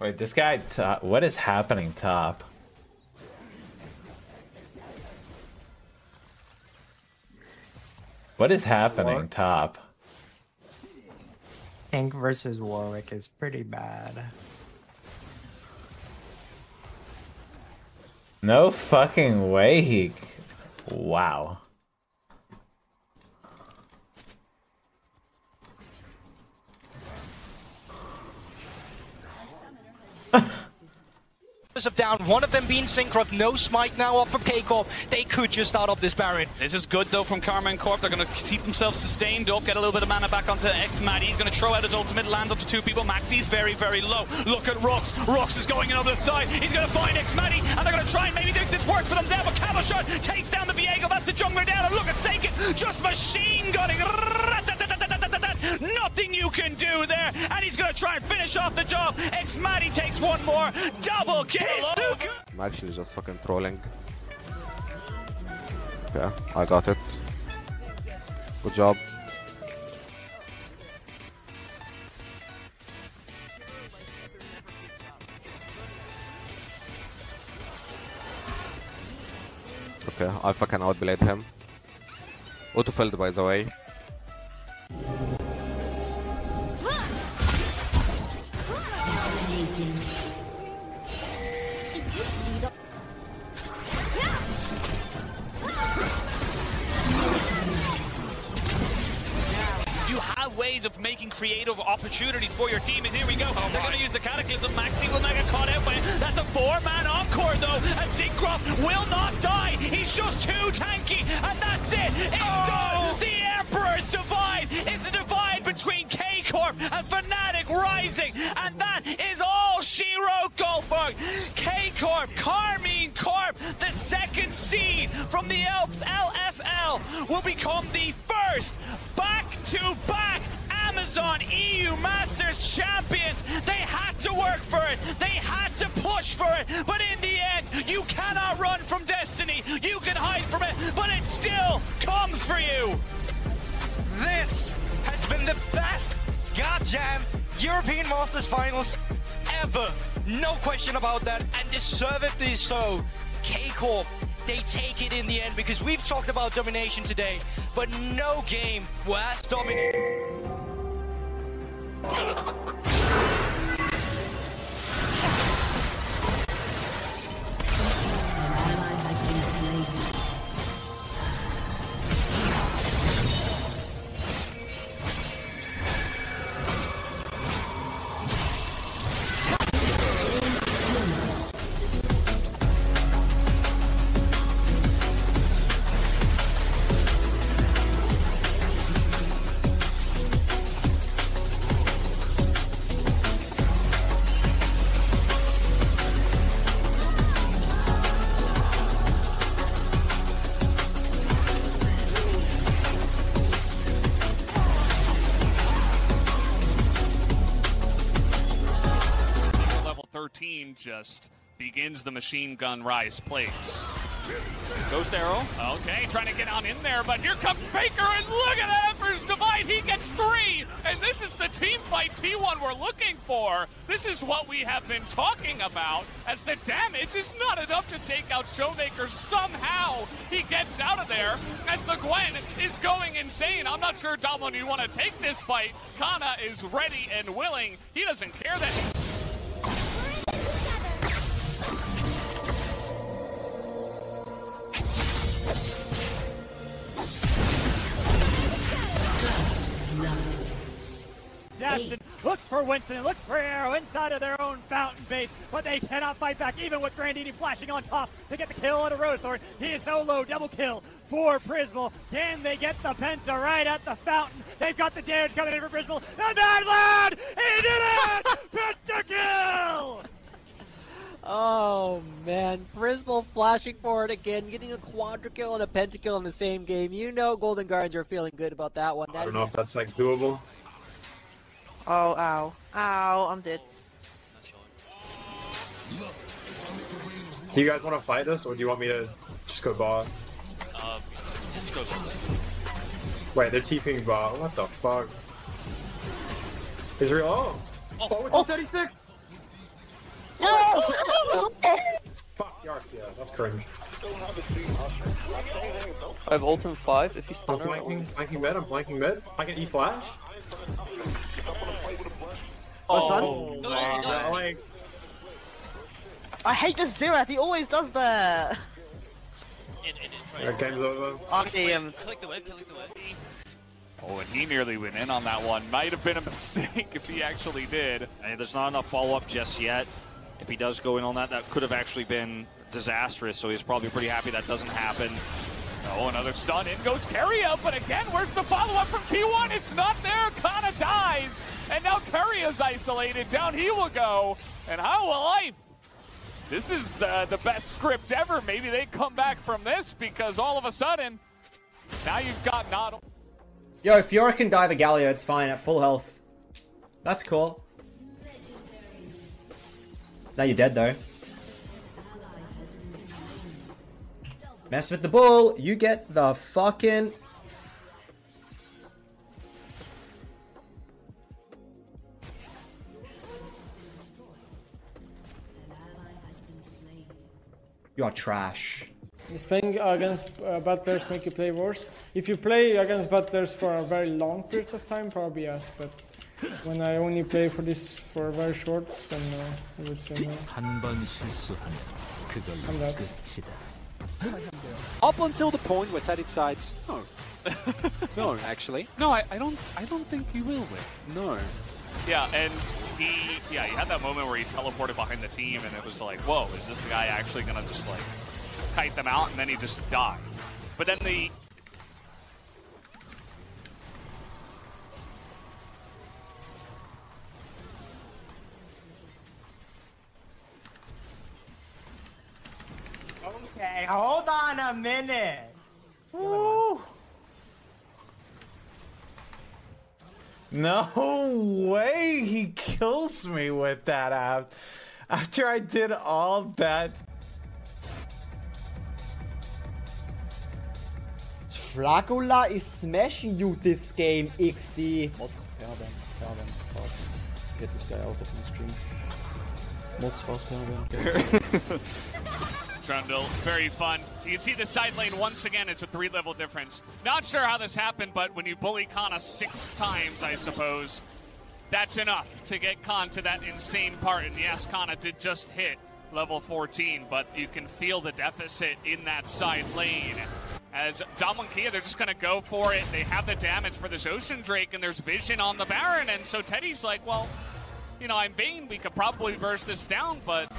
Wait, this guy. Top, what is happening top? What is happening War- top? Ink versus Warwick is pretty bad. No fucking way he. Wow. Of down, one of them being Syncroft, no smite now off of K-Corp. They could just start off this Baron. This is good though from Karmine Corp. They're going to keep themselves sustained up, get a little bit of mana back onto X Maddie. He's going to throw out his ultimate, lands up to two people. Maxi's very, very low. Look at Rux. Rux is going in over the side. He's going to find X Maddie, and they're going to try and maybe make this work for them there. But Cabochard takes down the Viego. That's the jungler down. And look at Saken just machine gunning. Nothing you can do there, and he's going to try and finish off the job. X Maddie takes one more. Double kill. I'm actually just fucking trolling. Okay, I got it. Good job. Okay, I fucking outplayed him. Autofilled by the way. Ways of making creative opportunities for your team, and here we go. Oh They're going to use the Cataclysm. Maxi will not get caught out by it. That's a four-man encore, though, and Zincroft will not die. He's just too tanky, and that's it. It's oh. done. The Emperor's Divide is the divide between K-Corp and Fnatic Rising, and that is all she wrote, Goldberg. K-Corp, Karmine Corp, the second seed from the LFL, will become the first back-to-back Amazon EU Masters champions. They had to work for it. They had to push for it. But in the end, you cannot run from destiny. You can hide from it, but it still comes for you. This has been the best goddamn European Masters Finals ever. No question about that, and deservedly so. K-Corp, they take it in the end because we've talked about domination today, but no game was dominated. フフフ。13 just begins the machine gun rise plays. Ghost arrow. Okay, trying to get on in there, but here comes Faker, and look at that Emperor's Divide. He gets three, and this is the team fight T1 we're looking for. This is what we have been talking about, as the damage is not enough to take out Showmaker. Somehow he gets out of there, as the Gwen is going insane. I'm not sure, Domlin, you want to take this fight. Canna is ready and willing. He doesn't care that. Looks for Winston, looks for Arrow inside of their own fountain base, but they cannot fight back, even with Grandini flashing on top to get the kill on a Rosethorn. He is so low, double kill for Prismal. Can they get the Penta right at the fountain? They've got the damage coming in for Prismal. And Badland! He did it! Penta kill! Oh man, Prismal flashing forward again, getting a quadra kill and a pentakill in the same game. You know Golden Guardians are feeling good about that one. That I don't is know if that's like doable. Oh, ow. Ow, I'm dead. Do you guys want to fight us, or do you want me to just go bot? Uh, let's go. Wait, they're TPing bot. What the fuck? Israel. Oh, oh, it's 36. Fuck Yarks, yeah, that's cringe. I have ult 5 if you I'm stun flanking, flanking mid, I'm flanking mid. I can E flash. Oh, son. Uh, like, I hate this Xerath. He always does that. yeah, game's over. Okay, um, Click the web, click the web. Oh, and he nearly went in on that one. Might have been a mistake if he actually did. And there's not enough follow-up just yet. If he does go in on that, that could have actually been disastrous, so he's probably pretty happy that doesn't happen. Oh, another stun. In goes Keria, but again, where's the follow-up from T1? It's not there. Canna dies. And now Curry is isolated. Down he will go. And how will life? This is the, the best script ever. Maybe they come back from this because all of a sudden, now you've got not... Yo, if Fiora can dive a Galio, it's fine at full health. That's cool. Now you're dead though. Mess with the bull, you get the fucking. are trash. Is playing against uh, bad players make you play worse? If you play against bad players for a very long period of time, probably yes. But when I only play for this for a very short, then uh, I would say no. 한 번 실수하면 그걸로 I'm that. 끝이다. Up until the point where Teddy decides, no. no, actually. No, I, I don't I don't think he will win. No. Yeah, and he yeah, he had that moment where he teleported behind the team and it was like, whoa, is this guy actually gonna just like kite them out and then he just died. But then the Okay, hold on a minute. No way he kills me with that app. After I did all that. Fragola is smashing you this game, XD. Mods, Perben, Perben, fast. Get this guy out of the stream. Mods, fast, Perben. Trundle, very fun. You can see the side lane once again, it's a three level difference. Not sure how this happened, but when you bully Canna six times, I suppose, that's enough to get Khan to that insane part. And yes, Canna did just hit level 14, but you can feel the deficit in that side lane. As Damwon Kia, they're just going to go for it. They have the damage for this Ocean Drake, and there's vision on the Baron. And so Teddy's like, well, you know, I'm vain. We could probably burst this down, but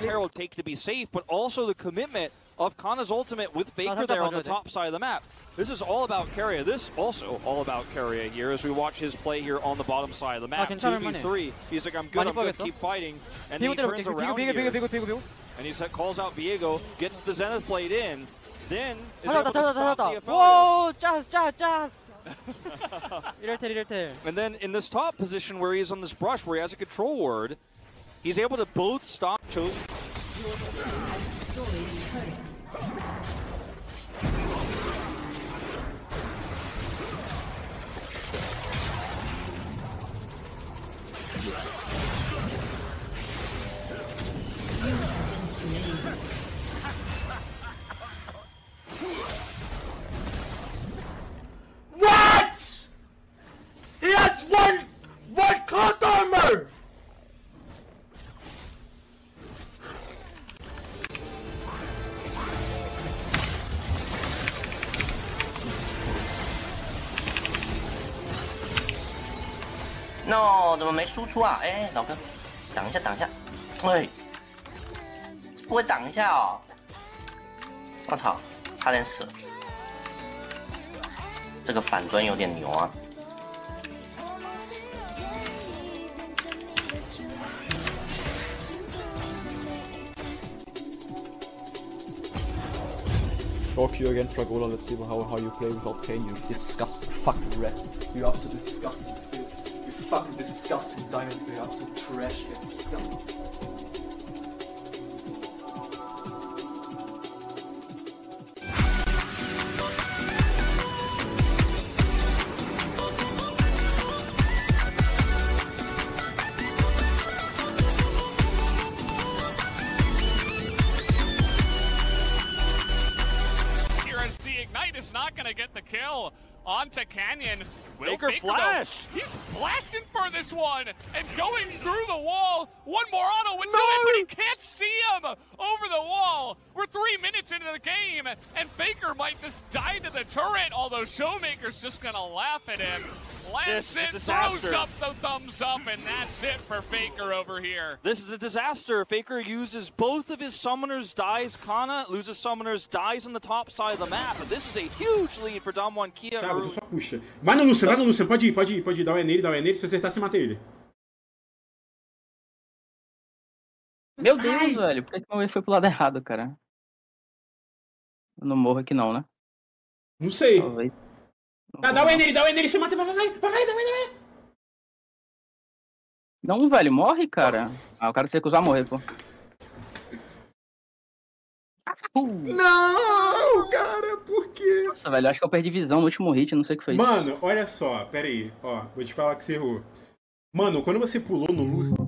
Herald take to be safe, but also the commitment of Canna's ultimate with Faker there on the top side of the map. This is all about Keria. This also all about Keria here as we watch his play here on the bottom side of the map. 2v3. He's like, I'm good, I'm good, keep fighting. And he turns around here. And he calls out Viego, gets the Zenith Blade in, then is able to stop the Aphelios. Whoa! Jazz, Jazz, Jazz! And then in this top position where he is on this brush, where he has a control ward, he's able to both stop Cho. no，怎么没输出啊？哎，老哥，挡一下，挡一下。哎，不会挡一下哦。我操，差点死。这个反蹲有点牛啊。Fucking disgusting diamond. You are so trash Ignite is not going to get the kill onto Canyon. Will Faker Faker, though, flash. he's flashing for this one and going through the wall. One more auto would do it, but he can't see him over the wall. We're three minutes into the game, and Faker might just die to the turret, although Showmaker's just going to laugh at him. Lands is it, disaster. throws up the thumbs up, and that's it for Faker over here. This is a disaster. Faker uses both of his summoners, dies Kana, loses summoners, dies on the top side of the map. This is a huge lead for Damwon Kia. Tá, você só puxa. Vai no Lucian, vai no Lucian. Pode ir, pode ir, pode ir. Dá o E nele, dá o E nele. Se acertar, você mata ele. Meu Deus, velho, por que que meu E foi pro lado errado, cara? Eu não morro aqui não, né? Não sei. Talvez. Tá, dá o E nele, dá o E nele. Você mata, vai, vai, vai. Vai, vai, dá o E. Não, velho, morre, cara. Ah, o cara tem que usar morrer, pô. Não, cara, por quê? Nossa, velho, acho que eu perdi visão no último hit, não sei o que foi isso. Mano, olha só, pera aí. Ó, vou te falar que você errou. Mano, quando você pulou no Lucian,